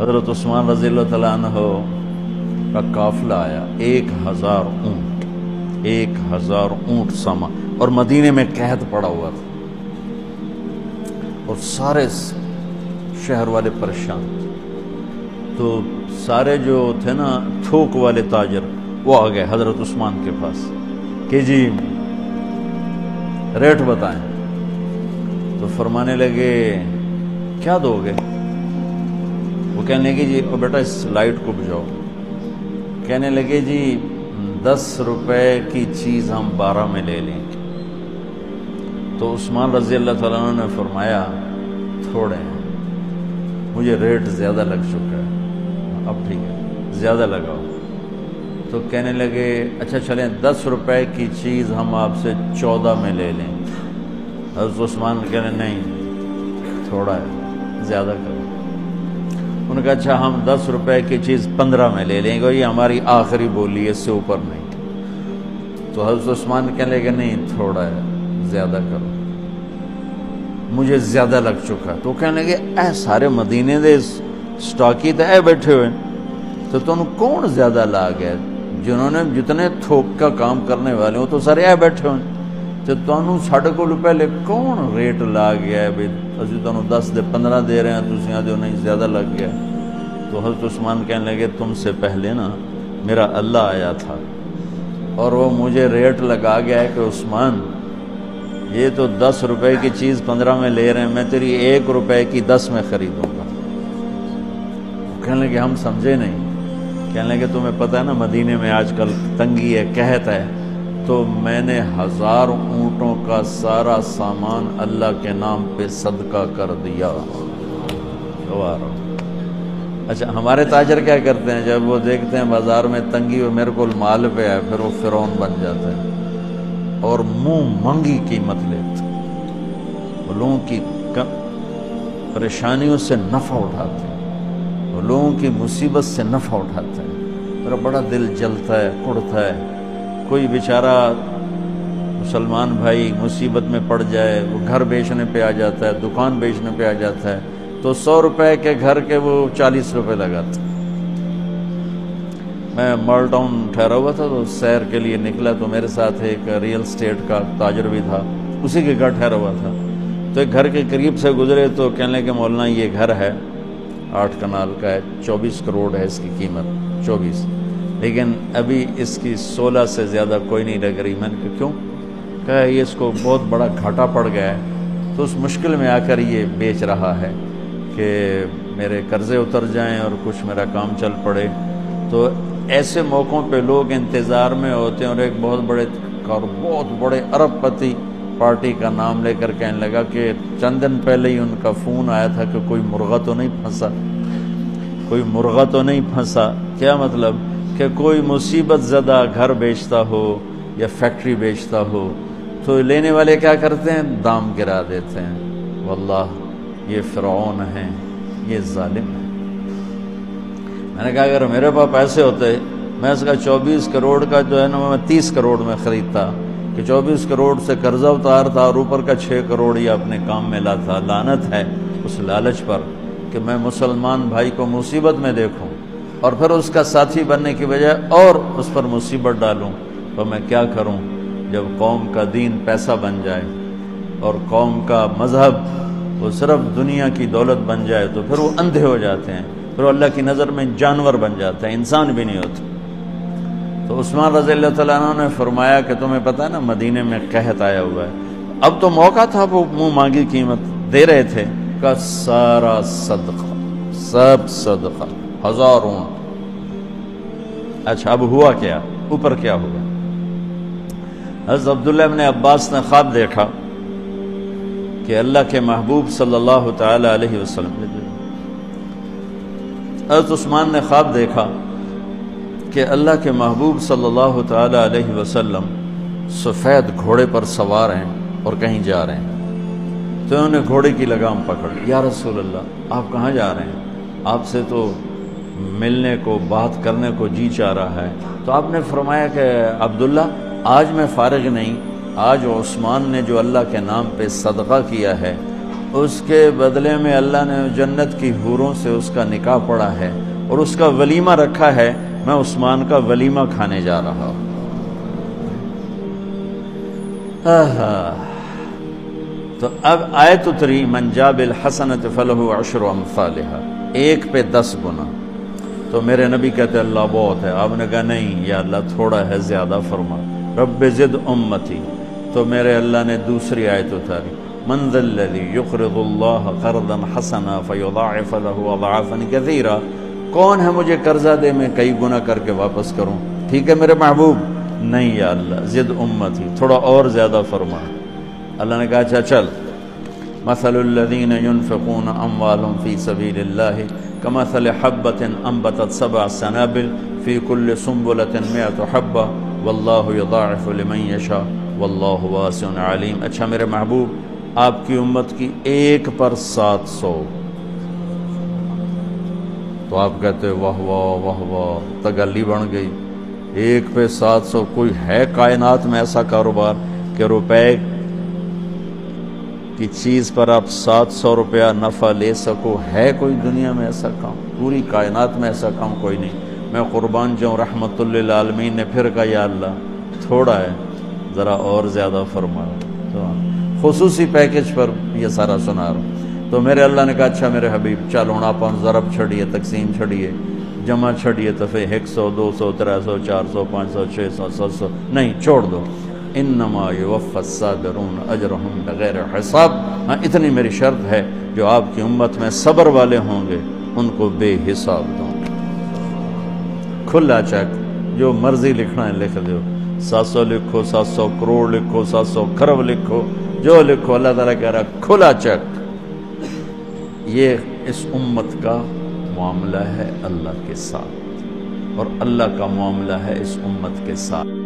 हज़रत उस्मान रज़ी हो का काफिला आया, एक हज़ार ऊँट, एक हज़ार ऊँट समा और मदीने में कहत पड़ा हुआ था। और सारे शहर वाले परेशान तो सारे जो थे ना, थोक वाले ताजर, वो आ गए हज़रत उस्मान के पास। कि जी, रेट बताएँ। तो फरमाने लगे, क्या दोगे? वो कहने लगे, जी बेटा, इस लाइट को बुझाओ। कहने लगे, जी, दस रुपए की चीज़ हम बारह में ले लेंगे तो उस्मान रज़ी अल्लाह ने फरमाया, थोड़े हैं। मुझे रेट ज़्यादा लग चुका है। अब ठीक है, ज़्यादा लगाओ। तो कहने लगे अच्छा चलें, दस रुपए की चीज़ हम आपसे चौदह में ले लें। हज़रत उस्मान कहने, नहीं, थोड़ा है, ज़्यादा करो। उन्होंने कहा अच्छा हम दस रुपए की चीज़ पंद्रह में ले लेंगे ये हमारी आखिरी बोली है इससे ऊपर नहीं। तो हज़रत उस्मान कहने लगे, नहीं, थोड़ा है ज़्यादा करो। मुझे ज़्यादा लग चुका तो कहने लगे ए सारे मदीने दे स्टॉकी तो ए बैठे हुए तो तुम कौन ज़्यादा ला गया जिन्होंने जितने थोक का काम करने वाले हो तो सारे ए बैठे हुए तो ਤੁਹਾਨੂੰ ਸਾਡੇ ਕੋਲ ਪਹਿਲੇ ਕੌਣ ਰੇਟ ਲਾ ਗਿਆ ਵੀ ਅਸੀਂ ਤੁਹਾਨੂੰ 10 ਦੇ 15 दे रहे हैं ਤੁਸੀਂ ਆਦੇ नहीं ज़्यादा लग गया तो हजरत उस्मान कहने लगे तुमसे पहले ना मेरा अल्लाह आया था और वो मुझे रेट लगा गया है कि उस्मान ये तो दस रुपए की चीज़ पंद्रह में ले रहे हैं मैं तेरी एक रुपए की दस में ख़रीदूँगा कहने लगे हम समझे नहीं कहने लगे तुम्हें पता है ना मदीने में आजकल तंगी है कहत है तो मैंने हज़ार ऊँटों का सारा सामान अल्लाह के नाम पे सदका कर दिया। अच्छा हमारे ताजर क्या करते हैं? जब वो देखते हैं बाज़ार में तंगी वो मेरे को माल पे है, फिर वो फिर बन जाते हैं और मुँह मंगी कीमत लेते लोगों की परेशानियों से नफ़ा उठाते हैं। लोगों की मुसीबत से नफ़ा उठाते हैं। मेरा बड़ा दिल जलता है कुड़ता है। कोई बेचारा मुसलमान भाई मुसीबत में पड़ जाए, वो घर बेचने पे आ जाता है, दुकान बेचने पे आ जाता है तो सौ रुपए के घर के वो चालीस रुपए लगाते मैं मॉल टाउन ठहरा हुआ था तो सैर के लिए निकला तो मेरे साथ एक रियल स्टेट का ताजर भी था, उसी के घर ठहरा हुआ था। तो एक घर के करीब से गुजरे तो कहने लगे, मौलाना, ये घर है, आठ कनाल का है, चौबीस करोड़ है इसकी कीमत, चौबीस। लेकिन अभी इसकी सोलह से ज़्यादा कोई नहीं लग रही। मैंने कहा, क्यों? कहा, ये इसको बहुत बड़ा घाटा पड़ गया है। तो उस मुश्किल में आकर ये बेच रहा है कि मेरे कर्ज़े उतर जाएँ और कुछ मेरा काम चल पड़े। तो ऐसे मौक़ों पे लोग इंतज़ार में होते हैं और एक बहुत बड़े और बहुत बड़े अरबपति पार्टी का नाम लेकर कहने लगा कि चंद दिन पहले ही उनका फ़ोन आया था कि कोई मुर्गा तो नहीं फंसा। कोई मुर्गा तो नहीं फंसा। क्या मतलब? कि कोई मुसीबत ज़दा घर बेचता हो या फैक्ट्री बेचता हो तो लेने वाले क्या करते हैं? दाम गिरा देते हैं। वल्लाह, ये फ़िरौन हैं, ये जालिम है। मैंने कहा, अगर मेरे पास पैसे होते, मैं इसका 24 करोड़ का जो है ना, मैं 30 करोड़ में ख़रीदता, कि 24 करोड़ से कर्जा उतार था और ऊपर का 6 करोड़ ही अपने काम में लाता। लानत है उस लालच पर कि मैं मुसलमान भाई को मुसीबत में देखूँ। और फिर उसका साथी बनने की बजाय और उस पर मुसीबत डालूं तो मैं क्या करूँ? जब कौम का दीन पैसा बन जाए और कौम का मज़हब वो सिर्फ़ दुनिया की दौलत बन जाए तो फिर वो अंधे हो जाते हैं। फिर अल्लाह की नज़र में जानवर बन जाते हैं, इंसान भी नहीं होते। तो उस्मान रज़ी अल्लाह ने फरमाया कि तुम्हें पता है ना, मदीने में कहत आया हुआ है। अब तो मौका था, वो मुँह मांगी कीमत दे रहे थे। का सारा सदका, सब सदका। हज़ार। अच्छा अब हुआ क्या? ऊपर क्या हुआ? हज अब्दुल्ला ने अब्बास ने ख्वाब देखा कि अल्लाह के महबूब सल्लल्लाहु अलैहि वसल्लम हज़रत उस्मान ने ख्वाब देखा कि अल्लाह के महबूब सल्लल्लाहु अलैहि वसल्लम सफ़ेद घोड़े पर सवार हैं और कहीं जा रहे हैं। तो उन्होंने घोड़े की लगाम पकड़ ली। या रसूल अल्लाह आप कहाँ जा रहे हैं? आपसे तो मिलने को, बात करने को जी चाह रहा है। तो आपने फरमाया कि, अब्दुल्ला, आज मैं फारग नहीं, आज उस्मान ने जो अल्लाह के नाम पे सदका किया है, उसके बदले में अल्लाह ने जन्नत की हूरों से उसका निकाह पड़ा है और उसका वलीमा रखा है, मैं उस्मान का वलीमा खाने जा रहा हूँ। तो अब आयत उतरी मंजाबिल हसनत फलह अशर एक पे दस गुना। तो मेरे नबी कहते अल्लाह बहुत है। आपने कहा, नहीं, या अल्लाह थोड़ा है, ज़्यादा फरमा। रब जिद उम्मती। तो मेरे अल्लाह ने दूसरी आयत उतारी। मंजल्लि कौन है मुझे कर्जा दे, मैं कई गुना करके वापस करूँ? ठीक है मेरे महबूब? नहीं, या अल्लाह, जिद उम्मत, थोड़ा और ज़्यादा फरमा। अल्लाह ने कहा अच्छा चल। मसलदीन यूनफ़ून अमवालम फ़ी सबील कमसल हब्बत अम्बत सबा सनाबिल फ़ी कुल सुम्बुलतिन में तो हब्बा वल्लाफ़लमन यशा अच्छा मेरे महबूब, आपकी उम्मत की एक पर सात सौ। तो आप कहते वाह वाह वाह वाह तगली बन गई। एक पे सात सौ, कोई है कायनात में ऐसा कारोबार कि रुपए की चीज़ पर आप सात सौ रुपया नफा ले सको। है कोई दुनिया में ऐसा काम? पूरी कायनात में ऐसा काम कोई नहीं। मैं कुर्बान जाऊँ रहमतुल्लामीन ने फिर कहा, या अल्लाह, थोड़ा है, ज़रा और ज़्यादा फरमा तो खसूसी पैकेज पर यह सारा सुना रहा हूँ। तो मेरे अल्लाह ने कहा अच्छा मेरे हबीब, चल हूँ आप ज़रब छड़िए, तकसीम छड़िए, जमा छड़िए तो फिर एक सौ, दो सौ त्रै सौ, चार सौ, पाँच सौ छः सौ, सात सौ, नहीं, छोड़ दो। अजरहम बगैर हिसाब। हाँ इतनी मेरी शर्त है जो आपकी उम्मत में सब्र वाले होंगे, उनको बेहिसाब दो। खुला चेक, जो मर्ज़ी लिखना है लिख दो। सात सौ लिखो, सात सौ करोड़ लिखो, सात सौ खरब लिखो, जो लिखो, अल्लाह ताला कह रहा खुला चेक। ये इस उम्मत का मामला है अल्लाह के साथ। और अल्लाह का मामला है इस उम्मत के साथ।